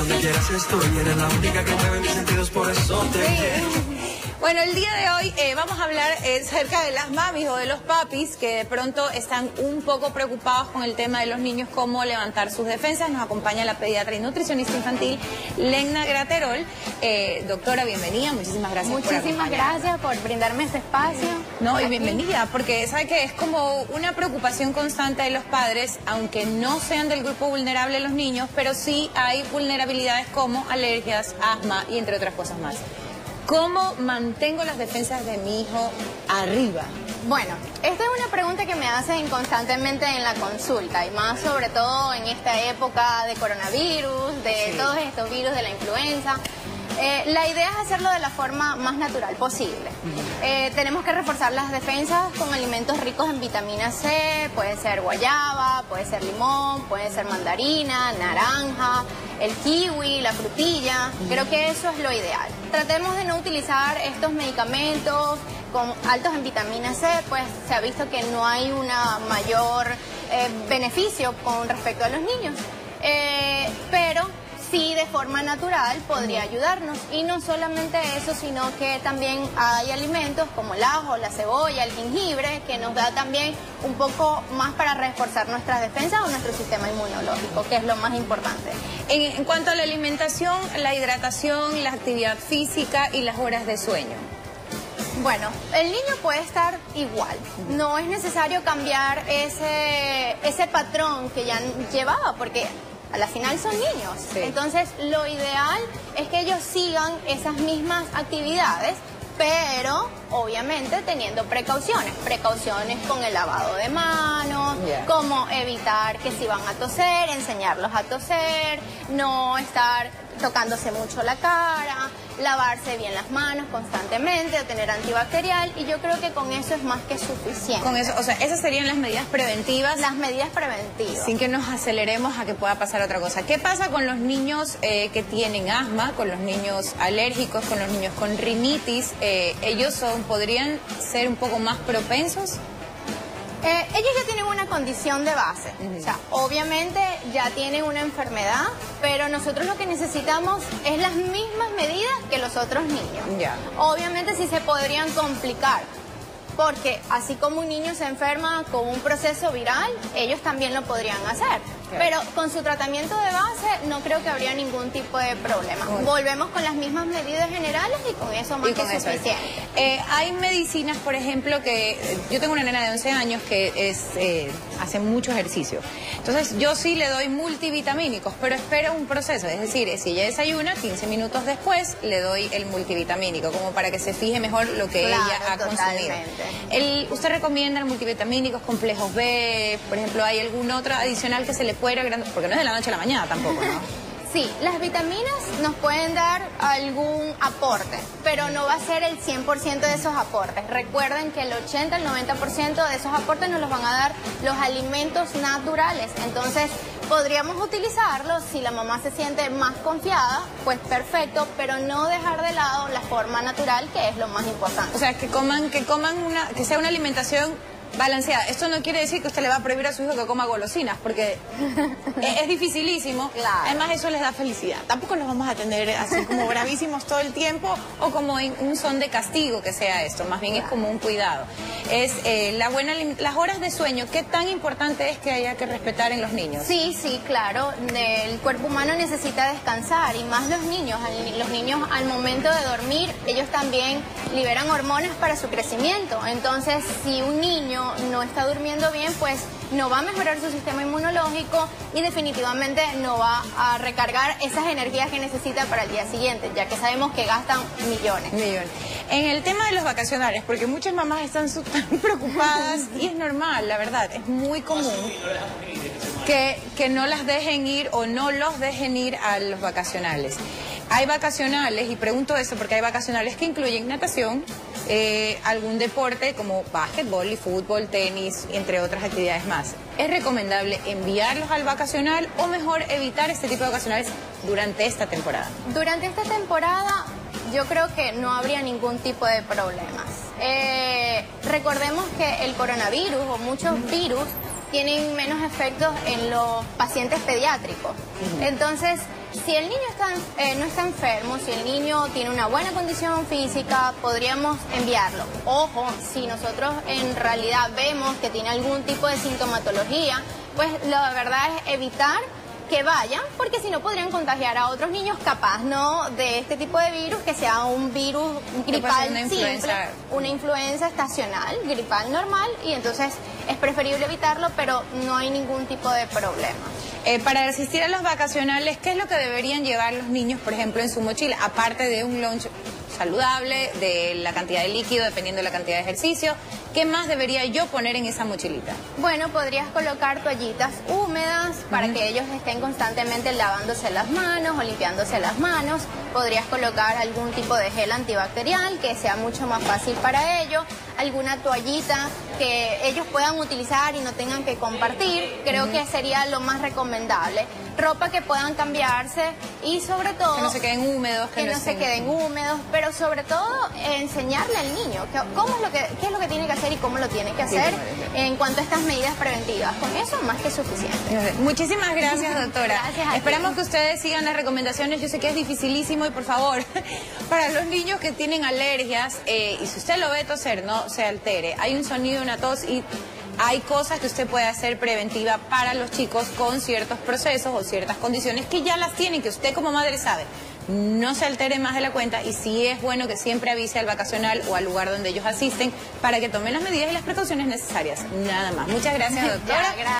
donde quieras estoy. Eres la única que mueve mis sentidos, por eso te quiero. Bueno, el día de hoy eh, vamos a hablar eh, acerca de las mamis o de los papis que de pronto están un poco preocupados con el tema de los niños, cómo levantar sus defensas. Nos acompaña la pediatra y nutricionista infantil Lena Graterol. Eh, doctora, bienvenida, muchísimas gracias Muchísimas gracias por brindarme este espacio. No, y bienvenida, porque sabe que es como una preocupación constante de los padres, aunque no sean del grupo vulnerable los niños, pero sí hay vulnerabilidades como alergias, asma y entre otras cosas más. ¿Cómo mantengo las defensas de mi hijo arriba? Bueno, esta es una pregunta que me hacen constantemente en la consulta y más sobre todo en esta época de coronavirus, de todos estos virus de la influenza. Eh, la idea es hacerlo de la forma más natural posible. Eh, tenemos que reforzar las defensas con alimentos ricos en vitamina C, puede ser guayaba, puede ser limón, puede ser mandarina, naranja, el kiwi, la frutilla. Creo que eso es lo ideal. Tratemos de no utilizar estos medicamentos con altos en vitamina C, pues se ha visto que no hay un mayor eh, beneficio con respecto a los niños. pero sí de forma natural podría ayudarnos. Y no solamente eso, sino que también hay alimentos como el ajo, la cebolla, el jengibre, que nos da también un poco más para reforzar nuestras defensas o nuestro sistema inmunológico, que es lo más importante. En, cuanto a la alimentación, la hidratación, la actividad física y las horas de sueño. Bueno, el niño puede estar igual. No es necesario cambiar ese, ese patrón que ya llevaba, porque a la final son niños. Entonces, lo ideal es que ellos sigan esas mismas actividades, pero obviamente teniendo precauciones. Precauciones con el lavado de manos, como evitar que si van a toser, enseñarlos a toser, no estar tocándose mucho la cara, lavarse bien las manos constantemente, tener antibacterial y yo creo que con eso es más que suficiente. Con eso, o sea, esas serían las medidas preventivas. Las medidas preventivas. Sin que nos aceleremos a que pueda pasar otra cosa. ¿Qué pasa con los niños eh, que tienen asma, con los niños alérgicos, con los niños con rinitis? Eh, ¿Ellos son, podrían ser un poco más propensos? Eh, ellos ya tienen una condición de base, o sea, obviamente ya tienen una enfermedad, pero nosotros lo que necesitamos es las mismas medidas que los otros niños. Obviamente sí se podrían complicar, porque así como un niño se enferma con un proceso viral, ellos también lo podrían hacer. Pero con su tratamiento de base no creo que habría ningún tipo de problema. Volvemos con las mismas medidas generales y con eso más que suficiente. Eh, hay medicinas, por ejemplo, que yo tengo una nena de 11 años que es, eh, hace mucho ejercicio. Entonces yo sí le doy multivitamínicos, pero espero un proceso. Es decir, si ella desayuna, 15 minutos después le doy el multivitamínico, como para que se fije mejor lo que ella ha consumido. El, ¿Usted recomienda multivitamínicos complejos B? Por ejemplo, ¿hay algún otro adicional que se le porque no es de la noche a la mañana tampoco, ¿no? Sí, las vitaminas nos pueden dar algún aporte, pero no va a ser el 100% de esos aportes. Recuerden que el 80, el 90% de esos aportes nos los van a dar los alimentos naturales. Entonces, podríamos utilizarlos si la mamá se siente más confiada, pues perfecto, pero no dejar de lado la forma natural, que es lo más importante. O sea, que coman, que coman una, que sea una alimentación balanceada. Esto no quiere decir que usted le va a prohibir a su hijo que coma golosinas, porque es, dificilísimo. Además, eso les da felicidad. Tampoco los vamos a tener así como bravísimos todo el tiempo o como en un son de castigo que sea esto. Más bien es como un cuidado. Es eh, la buena, las horas de sueño. ¿Qué tan importante es que haya que respetar en los niños? Sí, sí, claro. El cuerpo humano necesita descansar y más los niños. Los niños al momento de dormir, ellos también liberan hormonas para su crecimiento. Entonces, si un niño no, está durmiendo bien, pues no va a mejorar su sistema inmunológico y definitivamente no va a recargar esas energías que necesita para el día siguiente, ya que sabemos que gastan millones. Millones. En el tema de los vacacionales, porque muchas mamás están súper preocupadas y es normal, la verdad, es muy común que, que no las dejen ir o no los dejen ir a los vacacionales. Hay vacacionales, y pregunto eso porque hay vacacionales que incluyen natación, eh, algún deporte como básquetbol y fútbol, tenis, entre otras actividades más. ¿Es recomendable enviarlos al vacacional o mejor evitar este tipo de vacacionales durante esta temporada? Durante esta temporada yo creo que no habría ningún tipo de problemas. Eh, recordemos que el coronavirus o muchos virus tienen menos efectos en los pacientes pediátricos. Entonces, Si el niño está, eh, no está enfermo, si el niño tiene una buena condición física, podríamos enviarlo. Ojo, si nosotros en realidad vemos que tiene algún tipo de sintomatología, pues la verdad es evitar que vayan, porque si no podrían contagiar a otros niños capaz, ¿no? De este tipo de virus, que sea un virus gripal una simple, influenza. una influenza estacional, gripal normal, y entonces es preferible evitarlo, pero no hay ningún tipo de problema. Eh, para asistir a los vacacionales, ¿qué es lo que deberían llevar los niños, por ejemplo, en su mochila? Aparte de un lunch saludable, de la cantidad de líquido, dependiendo de la cantidad de ejercicio, ¿qué más debería yo poner en esa mochilita? Bueno, podrías colocar toallitas húmedas para que ellos estén constantemente lavándose las manos o limpiándose las manos. Podrías colocar algún tipo de gel antibacterial que sea mucho más fácil para ellos. Alguna toallita que ellos puedan utilizar y no tengan que compartir. Creo que sería lo más recomendable. Ropa que puedan cambiarse y sobre todo... Que no se queden húmedos. Que no se queden húmedos, pero sobre todo eh, enseñarle al niño que- cómo es lo que, qué es lo que tiene que hacer y cómo lo tiene que hacer en cuanto a estas medidas preventivas. Con eso más que suficiente. Muchísimas gracias, doctora. Gracias a. Esperamos que ustedes sigan las recomendaciones. Yo sé que es dificilísimo y por favor, para los niños que tienen alergias, eh, y si usted lo ve toser, no se altere. Hay un sonido, una tos y hay cosas que usted puede hacer preventiva para los chicos con ciertos procesos o ciertas condiciones que ya las tienen, que usted como madre sabe. No se altere más de la cuenta y sí es bueno que siempre avise al vacacional o al lugar donde ellos asisten para que tomen las medidas y las precauciones necesarias. Nada más. Muchas gracias, doctora. Ya, gracias.